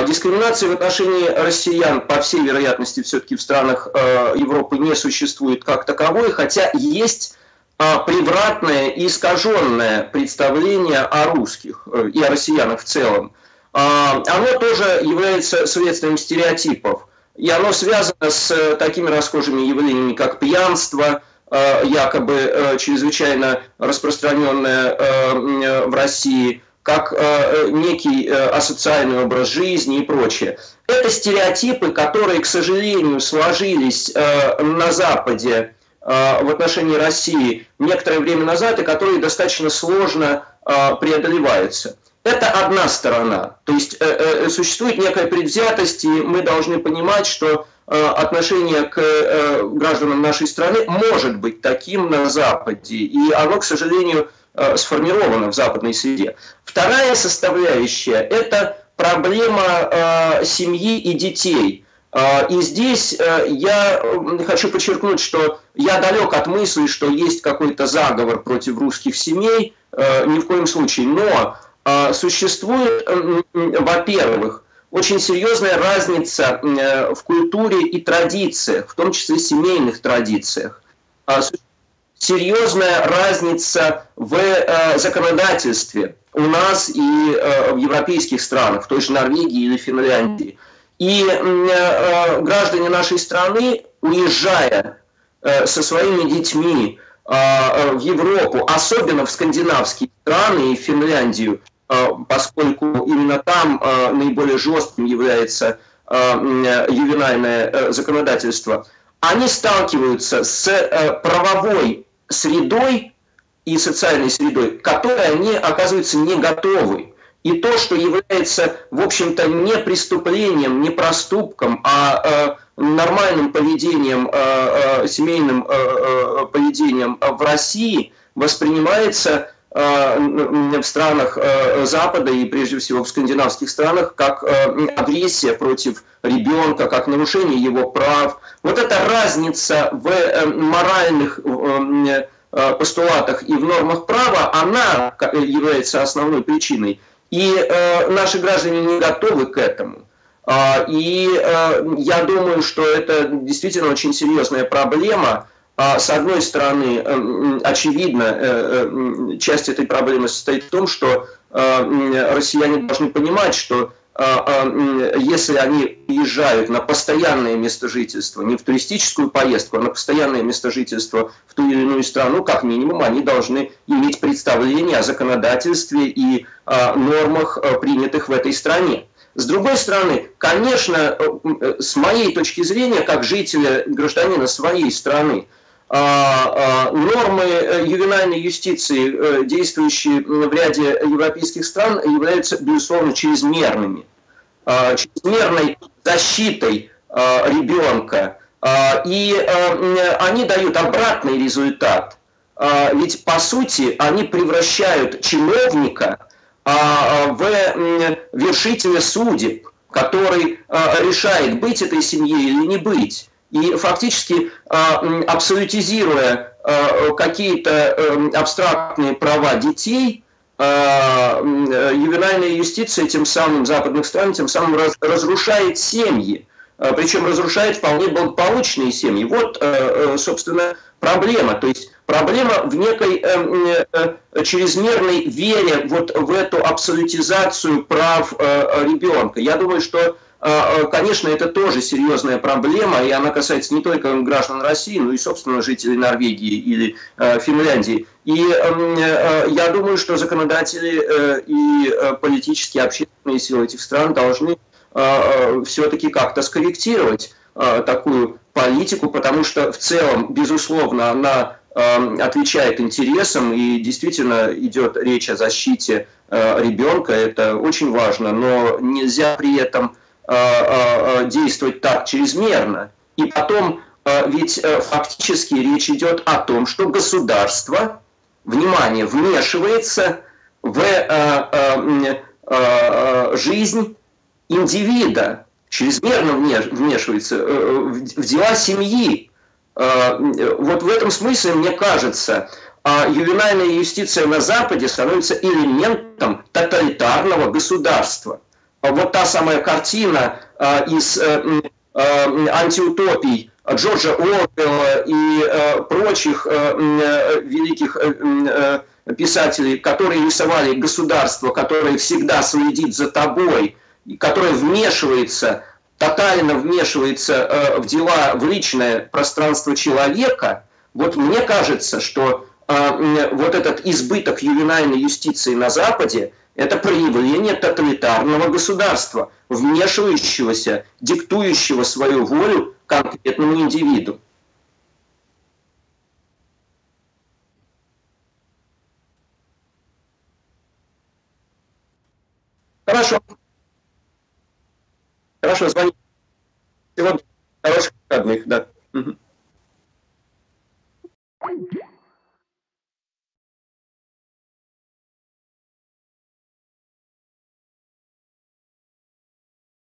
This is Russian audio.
А дискриминации в отношении россиян, по всей вероятности, все-таки в странах э, Европы не существует как таковой, хотя есть э, превратное и искаженное представление о русских э, и о россиянах в целом. Э, оно тоже является следствием стереотипов. И оно связано с такими расхожими явлениями, как пьянство, э, якобы э, чрезвычайно распространенное э, в России – как э, некий э, асоциальный образ жизни и прочее. Это стереотипы, которые, к сожалению, сложились э, на Западе э, в отношении России некоторое время назад и которые достаточно сложно э, преодолеваются. Это одна сторона. То есть э, э, существует некая предвзятость, и мы должны понимать, что э, отношение к э, гражданам нашей страны может быть таким на Западе. И оно, к сожалению, Э, сформирована в западной среде. Вторая составляющая – это проблема э, семьи и детей. Э, и здесь я хочу подчеркнуть, что я далек от мысли, что есть какой-то заговор против русских семей, ни в коем случае. Но существует, во-первых, очень серьезная разница в культуре и традициях, в том числе семейных традициях серьезная разница в э, законодательстве у нас и э, в европейских странах, в той же Норвегии или Финляндии. И э, граждане нашей страны, уезжая со своими детьми в Европу, особенно в скандинавские страны и Финляндию, поскольку именно там наиболее жестким является ювенальное законодательство, они сталкиваются с правовой средой и социальной средой, к которой они оказываются не готовы. И то, что является, в общем-то, не преступлением, не проступком, а э, нормальным поведением, э, э, семейным э, э, поведением в России, воспринимается в странах э, Запада и прежде всего в скандинавских странах как агрессия против ребенка, как нарушение его прав. Вот эта разница в моральных Э, постулатах и в нормах права, она является основной причиной. И э, наши граждане не готовы к этому. А, и э, я думаю, что это действительно очень серьезная проблема. А, с одной стороны, очевидно, часть этой проблемы состоит в том, что россияне должны понимать, что а, а, если они приезжают на постоянное место жительства, не в туристическую поездку, а на постоянное место жительства в ту или иную страну, как минимум они должны иметь представление о законодательстве и нормах, принятых в этой стране. С другой стороны, конечно, с моей точки зрения, как жителя, гражданина своей страны, нормы э, ювенальной юстиции, э, действующие в ряде европейских стран, являются, безусловно, чрезмерными. Э, чрезмерной защитой э, ребенка. Э, и они дают обратный результат. Ведь, по сути, они превращают чиновника в вершителя судеб, который решает, быть этой семьей или не быть. И фактически абсолютизируя какие-то абстрактные права детей – а, э, ювенальная юстиция тем самым западных стран тем самым разрушает семьи, а, причем разрушает вполне благополучные семьи. Вот, э, э, собственно, проблема. То есть проблема в некой чрезмерной вере вот в эту абсолютизацию прав ребенка. Я думаю, что а, а, конечно, это тоже серьезная проблема, и она касается не только граждан России, но и, собственно, жителей Норвегии или а, Финляндии. И я думаю, что законодатели э, и политические, общественные силы этих стран должны все-таки как-то скорректировать такую политику, потому что в целом, безусловно, она отвечает интересам и действительно идет речь о защите ребенка, это очень важно, но нельзя при этом действовать так чрезмерно. И потом, э, ведь фактически речь идет о том, что государство, внимание, вмешивается в жизнь индивида, чрезмерно вмешивается в дела семьи. Вот в этом смысле, мне кажется, ювенальная юстиция на Западе становится элементом тоталитарного государства – вот та самая картина из антиутопий Джорджа Орвелла и прочих великих писателей, которые рисовали государство, которое всегда следит за тобой, которое вмешивается, тотально вмешивается в дела, в личное пространство человека, вот мне кажется, что вот этот избыток ювенальной юстиции на Западе – это проявление тоталитарного государства, вмешивающегося, диктующего свою волю конкретному индивиду. Хорошо. Хорошо, звони. Всего хороших выходных, да. Угу.